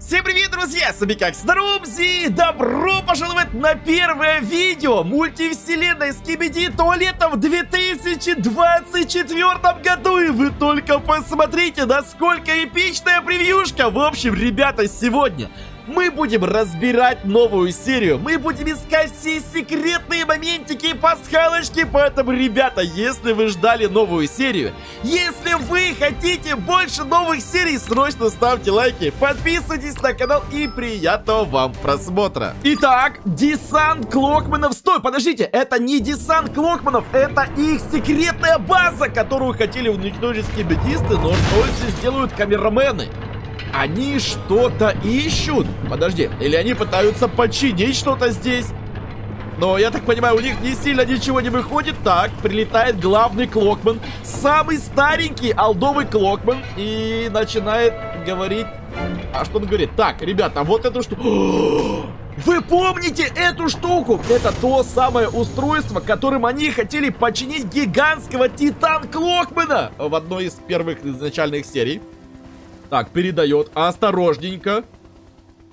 Всем привет, друзья! С вами как Снарумзи! Добро пожаловать на первое видео мультивселенной Скибиди Туалетом в 2024 году! И вы только посмотрите, насколько эпичная превьюшка! В общем, ребята, сегодня мы будем разбирать новую серию. Мы будем искать все секретные моментики и пасхалочки. Поэтому, ребята, если вы ждали новую серию, если вы хотите больше новых серий, срочно ставьте лайки, подписывайтесь на канал и приятного вам просмотра. Итак, десант Клокманов. Стой, подождите, это не десант Клокманов, это их секретная база, которую хотели уничтожить скибетисты, но что здесь делают камерамены? Они что-то ищут? Подожди, или они пытаются починить что-то здесь? Но, я так понимаю, у них не сильно ничего не выходит. Так, прилетает главный Клокман. Самый старенький алдовый Клокман. И начинает говорить... А что он говорит? Так, ребята, вот эту штуку... Вы помните эту штуку? Это то самое устройство, которым они хотели починить гигантского Титан Клокмана в одной из первых изначальных серий. Так, передает. Осторожненько.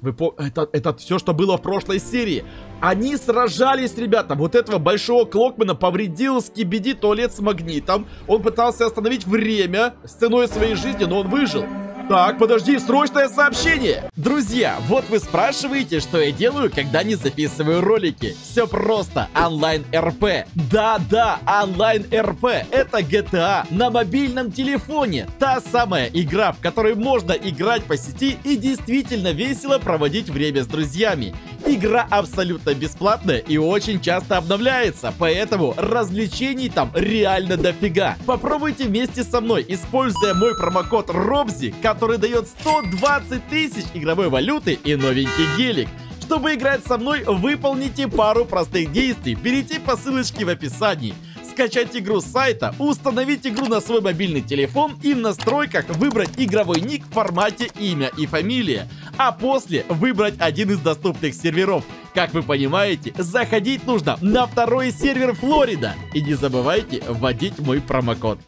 Вы по... Это, это все, что было в прошлой серии. Они сражались, ребята. Вот этого большого Клокмана повредил Скибиди туалет с магнитом. Он пытался остановить время с ценой своей жизни, но он выжил. Так, подожди, срочное сообщение! Друзья, вот вы спрашиваете, что я делаю, когда не записываю ролики. Все просто, онлайн РП. Да-да, онлайн РП. Это GTA на мобильном телефоне. Та самая игра, в которой можно играть по сети и действительно весело проводить время с друзьями. Игра абсолютно бесплатная и очень часто обновляется, поэтому развлечений там реально дофига. Попробуйте вместе со мной, используя мой промокод ROBZI, который дает 120 тысяч игровой валюты и новенький гелик. Чтобы играть со мной, выполните пару простых действий. Перейти по ссылочке в описании скачать игру с сайта, установить игру на свой мобильный телефон и в настройках выбрать игровой ник в формате имя и фамилия, а после выбрать один из доступных серверов. Как вы понимаете, заходить нужно на второй сервер Флорида. И не забывайте вводить мой промокод.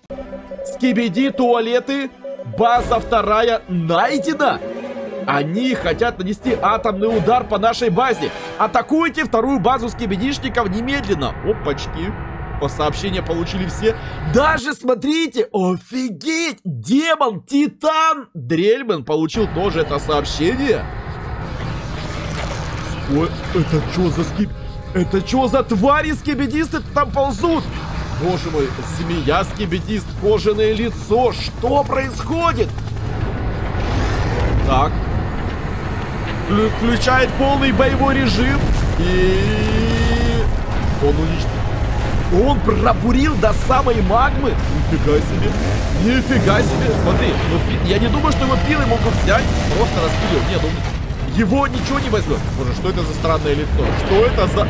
Скибиди туалеты, база вторая найдена! Они хотят нанести атомный удар по нашей базе. Атакуйте вторую базу скибидишников немедленно. Опачки. Сообщения получили все. Даже, смотрите, офигеть, демон, титан. Дрельман получил тоже это сообщение. Ой, это что за скип... Это что за твари скибидисты там ползут? Боже мой, змея скибидист, кожаное лицо. Что происходит? Так. Включает полный боевой режим. И... Он уничтожил... Он пробурил до самой магмы. Нифига себе. Нифига себе. Смотри, ну, я не думаю, что его пилы могут взять. Просто распилил. Нет, он... Его ничего не возьмет. Боже, что это за странное лицо? Что это за...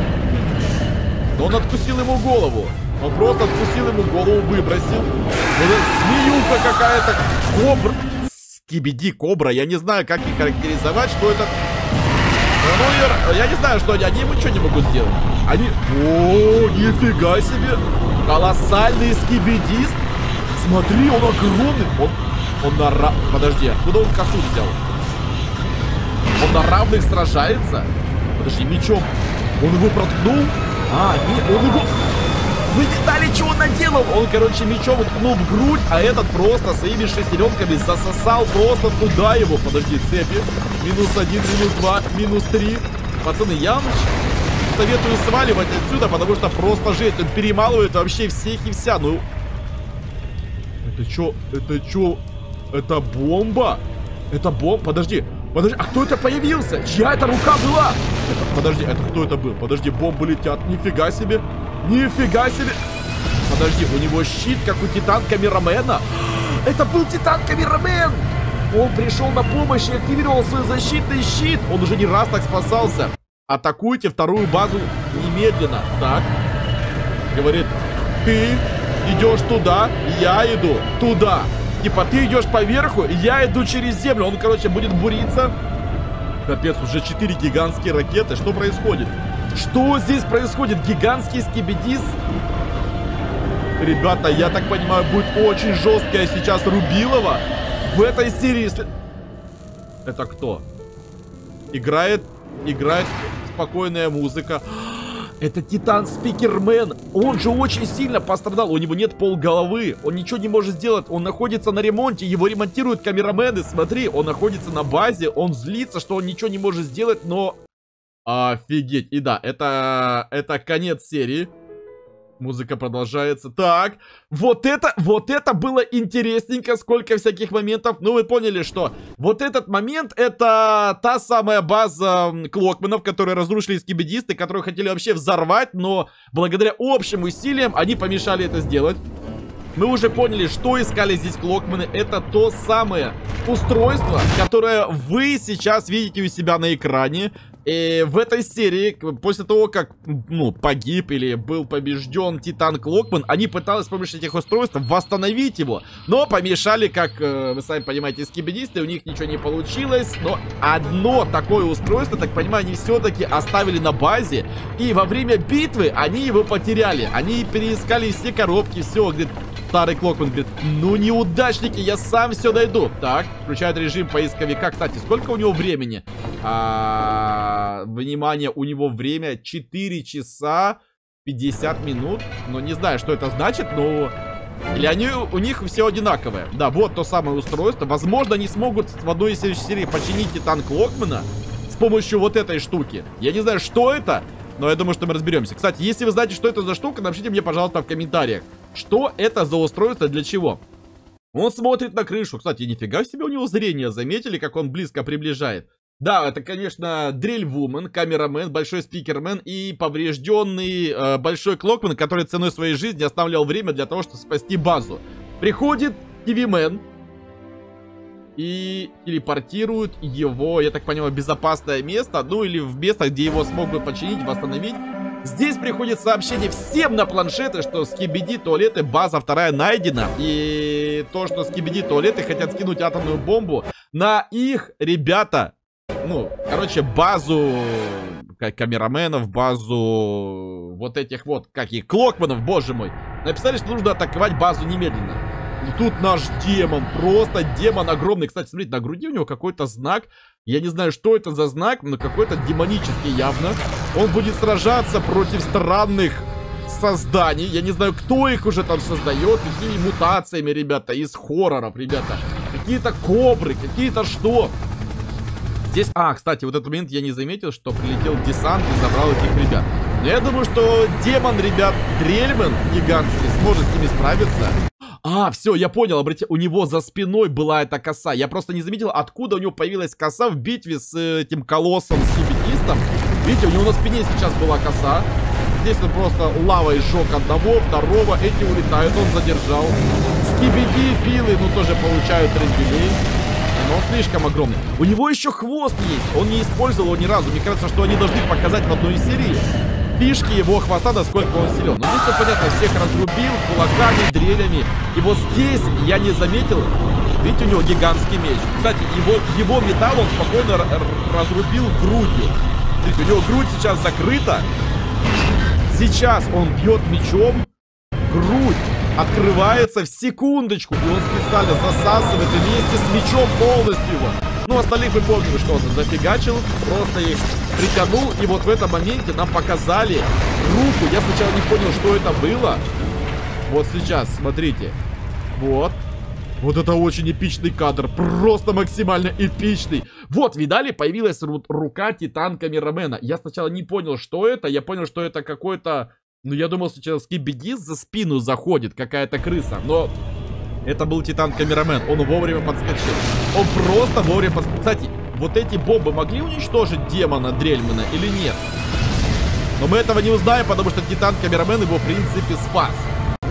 Но он откусил ему голову. Он просто откусил ему голову, выбросил. Вот это змеюка какая-то. Кобра. Скибиди кобра. Я не знаю, как их характеризовать, что это... Ну, я не знаю, что они, они ему ничего не могут сделать. Они... О, нифига себе! Колоссальный скибидист! Смотри, он огромный! Он, он на ра... Подожди, откуда он косу взял? Он на равных сражается? Подожди, мечом. Он его проткнул? А, нет, он его... Вы видали, он наделал? Он, короче, мечом уткнул в грудь, а этот просто своими шестеренками засосал просто туда его. Подожди, цепи. Минус один, минус два, минус три. Пацаны, я советую сваливать отсюда, потому что просто жесть. Он перемалывает вообще всех и вся. Ну... Это чё? Это чё? Это бомба? Это бомба? Подожди. Подожди, а кто это появился? Чья это рука была? Это, подожди, это кто это был? Подожди, бомбы летят. Нифига себе. Нифига себе. Подожди, у него щит, как у Титан Камерамена. Это был Титан Камерамен. Он пришел на помощь и активировал свой защитный щит. Он уже не раз так спасался. Атакуйте вторую базу немедленно. Так. Говорит, ты идешь туда, я иду туда. Типа, ты идешь поверху, я иду через землю. Он, короче, будет буриться. Капец, уже 4 гигантские ракеты. Что происходит? Что здесь происходит? Гигантский скибидис? Ребята, я так понимаю, будет очень жесткая сейчас Рубилова. В этой серии... Это кто? Играет, играет спокойная музыка. Это Титан Спикермен. Он же очень сильно пострадал. У него нет полголовы. Он ничего не может сделать. Он находится на ремонте. Его ремонтируют камерамены. Смотри, он находится на базе. Он злится, что он ничего не может сделать, но... Офигеть. И да, это, это конец серии. Музыка продолжается. Так, вот это, вот это было интересненько, сколько всяких моментов. Ну, вы поняли, что вот этот момент, это та самая база Клокманов, которые разрушили скибидисты, которые хотели вообще взорвать, но благодаря общим усилиям они помешали это сделать. Мы уже поняли, что искали здесь Клокманы. Это то самое устройство, которое вы сейчас видите у себя на экране. И в этой серии, после того, как, ну, погиб или был побежден Титан Клокман, они пытались с помощью этих устройств восстановить его. Но помешали, как э, вы сами понимаете, скибидисты, у них ничего не получилось. Но одно такое устройство, так понимаю, они все-таки оставили на базе. И во время битвы они его потеряли. Они переискали все коробки, все, говорит, Старый Клокман говорит, ну неудачники, я сам все найду. Так, включает режим поисковика. Кстати, сколько у него времени? А, внимание, у него время 4 часа 50 минут. Но не знаю, что это значит, но... Или они у них все одинаковые. Да, вот то самое устройство. Возможно, они смогут в одной из следующих серий починить Титан Клокмана с помощью вот этой штуки. Я не знаю, что это, но я думаю, что мы разберемся. Кстати, если вы знаете, что это за штука, напишите мне, пожалуйста, в комментариях. Что это за устройство, для чего? Он смотрит на крышу. Кстати, нифига себе у него зрение. Заметили, как он близко приближает? Да, это, конечно, дрель-вумен, камерамен, большой спикермен и поврежденный э, большой клокмен, который ценой своей жизни оставлял время для того, чтобы спасти базу. Приходит TV-мен и телепортирует его, я так понимаю, в безопасное место, ну или в место, где его смогут починить, восстановить. Здесь приходит сообщение всем на планшеты, что скибиди туалеты, база вторая найдена. И то, что скибиди туалеты хотят скинуть атомную бомбу на их, ребята, ну, короче, базу камераменов, базу вот этих вот, как и клокманов, боже мой. Написали, что нужно атаковать базу немедленно. И тут наш демон, просто демон огромный. Кстати, смотрите, на груди у него какой-то знак. Я не знаю, что это за знак, но какой-то демонический явно. Он будет сражаться против странных созданий. Я не знаю, кто их уже там создает, какими мутациями, ребята, из хорроров, ребята. Какие-то кобры, какие-то что. Здесь, а, кстати, вот этот момент я не заметил, что прилетел десант и забрал этих ребят. Но я думаю, что демон, ребят, Дрельман гигантский сможет с ними справиться. А, все, я понял, обратите, у него за спиной была эта коса. Я просто не заметил, откуда у него появилась коса в битве с э, этим колоссом, с хибетистом. Видите, у него на спине сейчас была коса. Здесь он просто лавой сжег одного, второго, эти улетают, он задержал. Скибиди, пилы, ну тоже получают трендилей. Но он слишком огромный. У него еще хвост есть, он не использовал его ни разу. Мне кажется, что они должны показать в одной из серий фишки его хвоста, насколько он силен. Но здесь, понятно, всех разрубил кулаками, дрелями. И вот здесь я не заметил, видите, у него гигантский меч. Кстати, его, его металл он спокойно разрубил грудью. Смотрите, у него грудь сейчас закрыта. Сейчас он бьет мечом. Грудь открывается в секундочку. И он специально засасывает вместе с мечом полностью его. Ну, остальных вы помните, что он зафигачил. Просто их притянул. И вот в этом моменте нам показали руку. Я сначала не понял, что это было. Вот сейчас, смотрите. Вот. Вот это очень эпичный кадр. Просто максимально эпичный. Вот, видали, появилась ру рука Титан Камерамена. Я сначала не понял, что это. Я понял, что это какой-то... Ну, я думал, сначала Скибидис за спину заходит, какая-то крыса. Но это был Титан Камерамен. Он вовремя подскочил. Он просто вовремя подскочил. Кстати, вот эти бомбы могли уничтожить демона Дрельмана или нет? Но мы этого не узнаем, потому что Титан Камерамен его в принципе спас.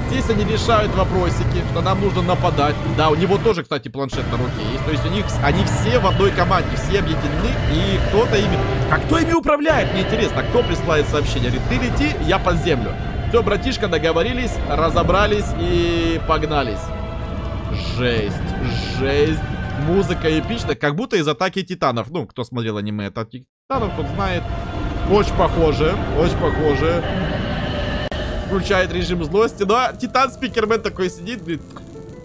Здесь они решают вопросики, что нам нужно нападать. Да, у него тоже, кстати, планшет на руке есть. То есть у них, они все в одной команде, все объединены, и кто-то ими... А кто ими управляет, мне интересно, кто присылает сообщение? Говорит, ты лети, я под землю. Все, братишка, договорились, разобрались и погнались. Жесть, жесть. Музыка эпичная, как будто из Атаки Титанов. Ну, кто смотрел аниме Атаки Титанов, тот знает. Очень похоже, очень похоже включает режим злости. Но Титан Спикермен такой сидит, говорит,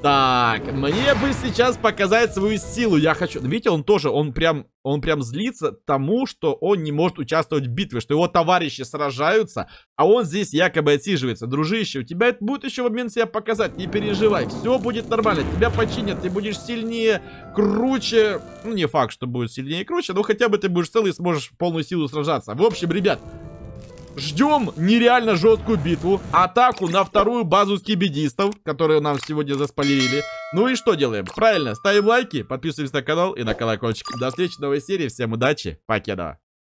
Так, мне бы сейчас показать свою силу. Я хочу... Видите, он тоже, он прям, он прям злится тому, что он не может участвовать в битве, что его товарищи сражаются, а он здесь якобы отсиживается. Дружище, у тебя это будет еще момент себя показать, не переживай. Все будет нормально, тебя починят, ты будешь сильнее, круче. Ну, не факт, что будет сильнее и круче, но хотя бы ты будешь целый и сможешь полную силу сражаться. В общем, ребят, Ждем нереально жесткую битву, атаку на вторую базу скибидистов, которую нам сегодня заспойлерили. Ну и что делаем? Правильно, ставим лайки, подписываемся на канал и на колокольчик. До встречи в новой серии, всем удачи, покедова.